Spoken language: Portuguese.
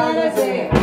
prazer.